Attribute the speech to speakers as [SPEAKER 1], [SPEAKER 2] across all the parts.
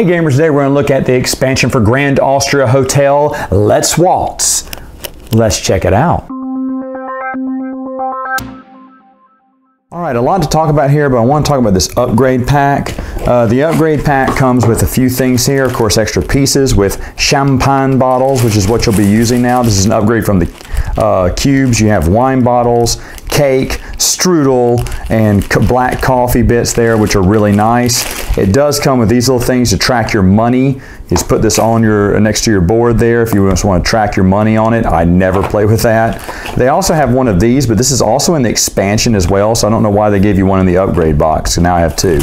[SPEAKER 1] Hey gamers, today we're going to look at the expansion for Grand Austria Hotel. Let's waltz. Let's check it out. All right, a lot to talk about here, but I want to talk about this upgrade pack. Uh, the upgrade pack comes with a few things here. Of course, extra pieces with champagne bottles, which is what you'll be using now. This is an upgrade from the uh, cubes. You have wine bottles, cake, strudel, and black coffee bits there, which are really nice. It does come with these little things to track your money. Just put this on your next to your board there if you just want to track your money on it. I never play with that. They also have one of these, but this is also in the expansion as well, so I don't know why they gave you one in the upgrade box. So now I have two.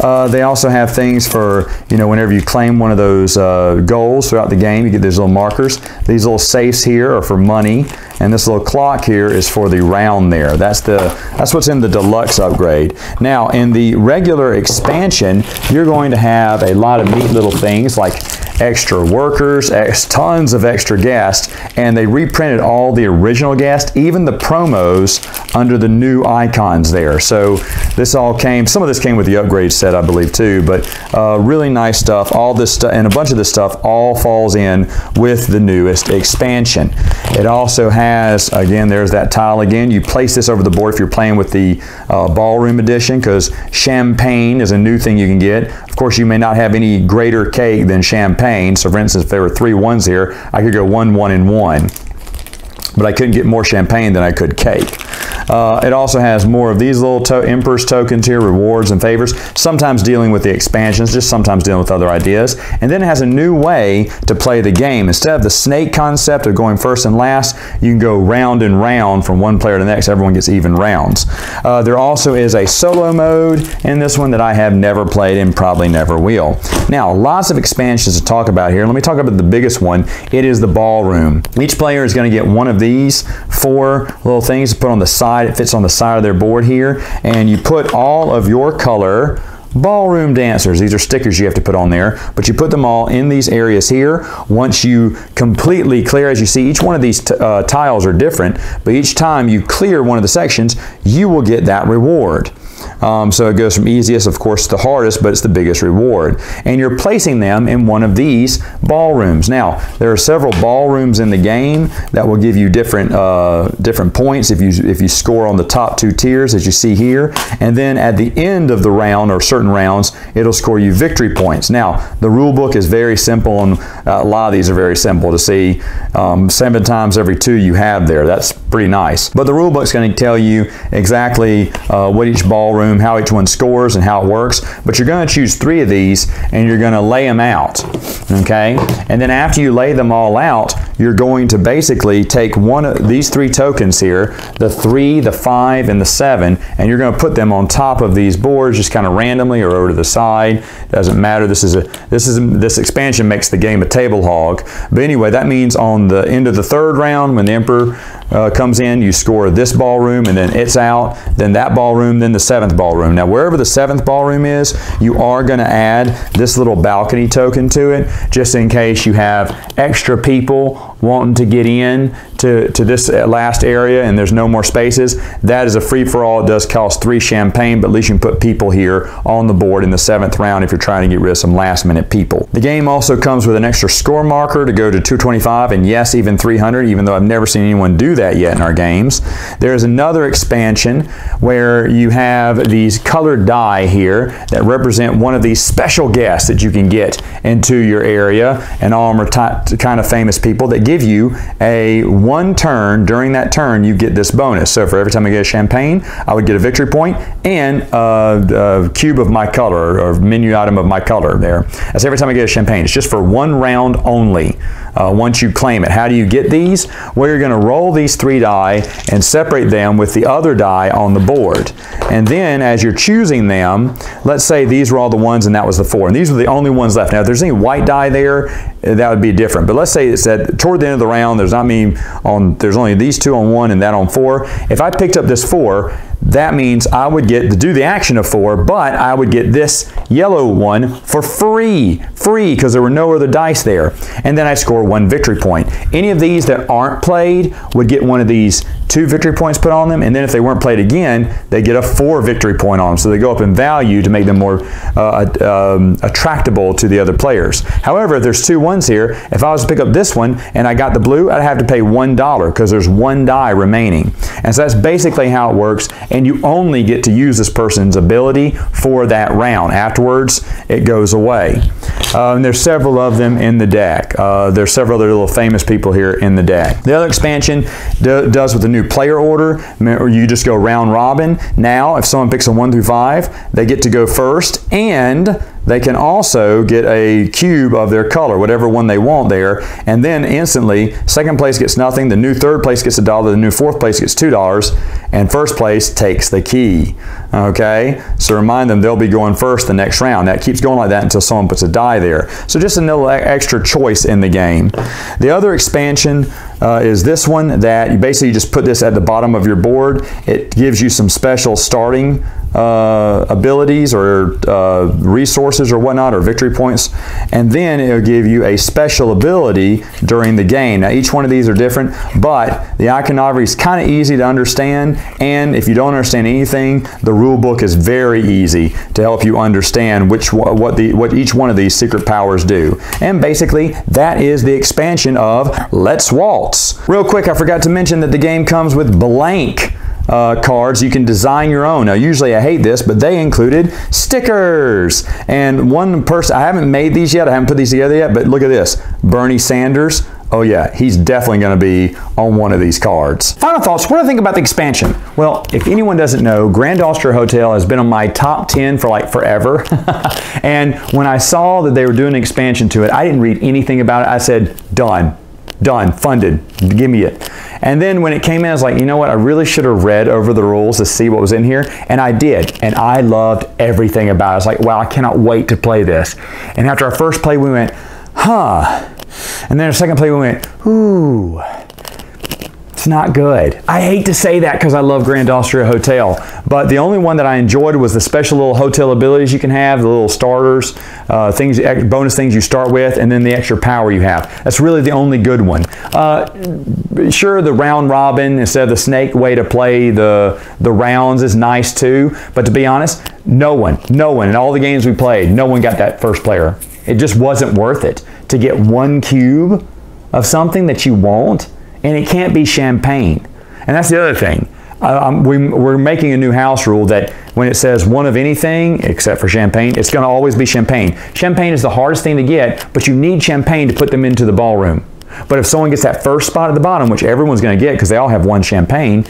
[SPEAKER 1] Uh, they also have things for, you know, whenever you claim one of those uh, goals throughout the game, you get these little markers. These little safes here are for money, and this little clock here is for the round there. That's the that's what's in the deluxe upgrade. Now, in the regular expansion, you're going to have a lot of neat little things like extra workers, tons of extra guests, and they reprinted all the original guests, even the promos under the new icons there. So this all came, some of this came with the upgrade set, I believe, too, but uh, really nice stuff. All this stuff, and a bunch of this stuff all falls in with the newest expansion. It also has, again, there's that tile again. You place this over the board if you're playing with the uh, ballroom edition because champagne is a new thing you can get. Of course, you may not have any greater cake than champagne so for instance, if there were three ones here, I could go one, one, and one. But I couldn't get more champagne than I could cake. Uh, it also has more of these little to Emperor's tokens here, rewards and favors, sometimes dealing with the expansions, just sometimes dealing with other ideas. And then it has a new way to play the game. Instead of the snake concept of going first and last, you can go round and round from one player to the next. Everyone gets even rounds. Uh, there also is a solo mode in this one that I have never played and probably never will. Now, lots of expansions to talk about here. Let me talk about the biggest one. It is the ballroom. Each player is going to get one of these four little things to put on the side It fits on the side of their board here. And you put all of your color ballroom dancers. These are stickers you have to put on there, but you put them all in these areas here. Once you completely clear, as you see, each one of these uh, tiles are different, but each time you clear one of the sections, you will get that reward. Um, so it goes from easiest, of course, to hardest, but it's the biggest reward. And you're placing them in one of these ballrooms. Now, there are several ballrooms in the game that will give you different uh, different points if you if you score on the top two tiers, as you see here. And then at the end of the round or certain rounds, it'll score you victory points. Now, the rule book is very simple, and uh, a lot of these are very simple to see. Um, seven times every two you have there. That's pretty nice. But the rule book is going to tell you exactly uh, what each ballroom room, how each one scores and how it works. But you're going to choose three of these and you're going to lay them out. Okay? And then after you lay them all out, you're going to basically take one of these three tokens here, the three, the five, and the seven, and you're going to put them on top of these boards just kind of randomly or over to the side. Doesn't matter. This is a this is a, this expansion makes the game a table hog. But anyway, that means on the end of the third round, when the Emperor uh, comes in, you score this ballroom, and then it's out, then that ballroom, then the seventh ballroom. Now, wherever the seventh ballroom is, you are going to add this little balcony token to it, just in case you have extra people wanting to get in to, to this uh, last area and there's no more spaces, that is a free-for-all. It does cost three champagne, but at least you can put people here on the board in the seventh round if you're trying to get rid of some last-minute people. The game also comes with an extra score marker to go to 225 and yes, even 300, even though I've never seen anyone do that yet in our games. There's another expansion where you have these colored die here that represent one of these special guests that you can get into your area, and all are kind of famous people that give you a one turn. During that turn, you get this bonus. So for every time I get a champagne, I would get a victory point and a, a cube of my color or menu item of my color there. That's every time I get a champagne. It's just for one round only uh, once you claim it. How do you get these? Well, you're going to roll these three die and separate them with the other die on the board. And then as you're choosing them, let's say these were all the ones and that was the four. And these were the only ones left. Now, if there's any white die there, that would be different. But let's say it's that toward the end of the round, there's not me on, there's only these two on one and that on four. If I picked up this four, that means I would get to do the action of four, but I would get this yellow one for free. Free, because there were no other dice there. And then I score one victory point. Any of these that aren't played would get one of these two victory points put on them, and then if they weren't played again, they get a four victory point on them. So they go up in value to make them more uh, um, attractable to the other players. However, if there's two ones here, if I was to pick up this one and I got the blue, I'd have to pay one dollar because there's one die remaining. And so that's basically how it works, and you only get to use this person's ability for that round. Afterwards, it goes away. Uh, and there's several of them in the deck. Uh, there's several other little famous people here in the deck. The other expansion do, does with the new player order, or you just go round robin. Now, if someone picks a 1 through 5, they get to go first, and they can also get a cube of their color, whatever one they want there, and then instantly, second place gets nothing, the new third place gets a dollar, the new fourth place gets $2, and first place takes the key. Okay? So remind them they'll be going first the next round. That keeps going like that until someone puts a die there. So just a little extra choice in the game. The other expansion uh, is this one that you basically just put this at the bottom of your board. It gives you some special starting uh, abilities or uh, resources or whatnot or victory points and then it'll give you a special ability during the game. Now each one of these are different but the iconography is kind of easy to understand and if you don't understand anything the rule book is very easy to help you understand which what the what each one of these secret powers do. And basically that is the expansion of Let's Waltz. Real quick I forgot to mention that the game comes with blank uh, cards, you can design your own. Now, usually I hate this, but they included stickers. And one person, I haven't made these yet, I haven't put these together yet, but look at this. Bernie Sanders. Oh yeah, he's definitely going to be on one of these cards. Final thoughts, what do I think about the expansion? Well, if anyone doesn't know, Grand Austria Hotel has been on my top 10 for like forever. and when I saw that they were doing an expansion to it, I didn't read anything about it. I said, done, done, funded, give me it. And then when it came in, I was like, you know what? I really should have read over the rules to see what was in here. And I did. And I loved everything about it. I was like, wow, I cannot wait to play this. And after our first play, we went, huh. And then our second play, we went, ooh not good. I hate to say that because I love Grand Austria Hotel, but the only one that I enjoyed was the special little hotel abilities you can have, the little starters, uh, things, bonus things you start with, and then the extra power you have. That's really the only good one. Uh, sure, the round robin instead of the snake way to play the, the rounds is nice too, but to be honest, no one, no one in all the games we played, no one got that first player. It just wasn't worth it to get one cube of something that you want and it can't be champagne. And that's the other thing. We, are making a new house rule that when it says one of anything except for champagne, it's going to always be champagne. Champagne is the hardest thing to get, but you need champagne to put them into the ballroom. But if someone gets that first spot at the bottom, which everyone's going to get because they all have one champagne,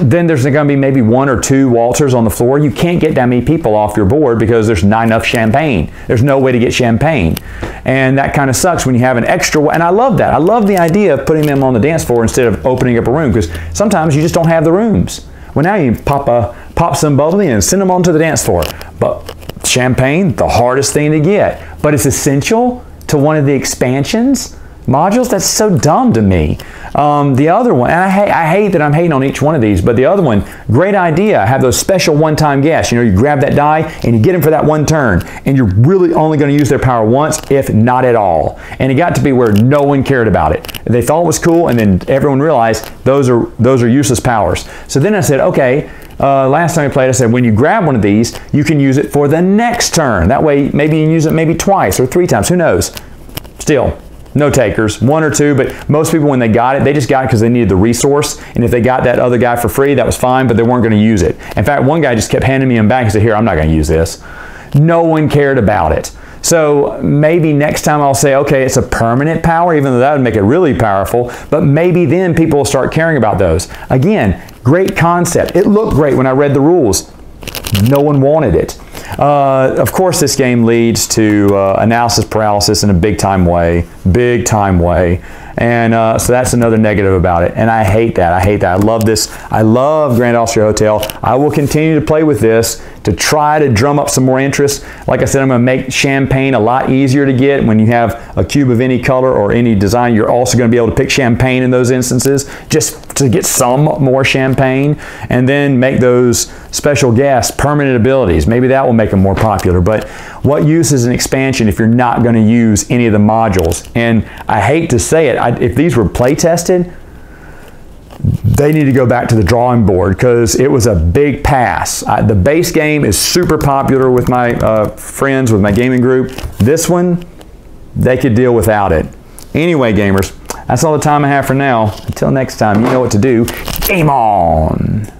[SPEAKER 1] then there's going to be maybe one or two waltzers on the floor. You can't get that many people off your board because there's not enough champagne. There's no way to get champagne. And that kind of sucks when you have an extra. And I love that. I love the idea of putting them on the dance floor instead of opening up a room because sometimes you just don't have the rooms. Well, now you pop, a, pop some bubbly and send them onto the dance floor. But champagne, the hardest thing to get. But it's essential to one of the expansions modules. That's so dumb to me. Um, the other one, and I, ha I hate that I'm hating on each one of these, but the other one, great idea. Have those special one-time guests. You know, you grab that die and you get them for that one turn, and you're really only going to use their power once, if not at all. And it got to be where no one cared about it. They thought it was cool, and then everyone realized those are those are useless powers. So then I said, okay. Uh, last time we played, I said when you grab one of these, you can use it for the next turn. That way, maybe you use it maybe twice or three times. Who knows? Still, no takers, one or two, but most people when they got it, they just got it because they needed the resource. And if they got that other guy for free, that was fine, but they weren't going to use it. In fact, one guy just kept handing me him back and said, here, I'm not going to use this. No one cared about it. So maybe next time I'll say, okay, it's a permanent power, even though that would make it really powerful, but maybe then people will start caring about those. Again, great concept. It looked great when I read the rules. No one wanted it. Uh, of course, this game leads to uh, analysis paralysis in a big time way, big time way. And uh, so that's another negative about it. And I hate that. I hate that. I love this. I love Grand Austria Hotel. I will continue to play with this to try to drum up some more interest. Like I said, I'm going to make champagne a lot easier to get. When you have a cube of any color or any design, you're also going to be able to pick champagne in those instances just to get some more champagne and then make those special guests permanent abilities. Maybe that will make them more popular. But what use is an expansion if you're not going to use any of the modules? And I hate to say it, I, if these were play tested, they need to go back to the drawing board because it was a big pass. I, the base game is super popular with my uh, friends, with my gaming group. This one, they could deal without it. Anyway, gamers, that's all the time I have for now. Until next time, you know what to do. Game on!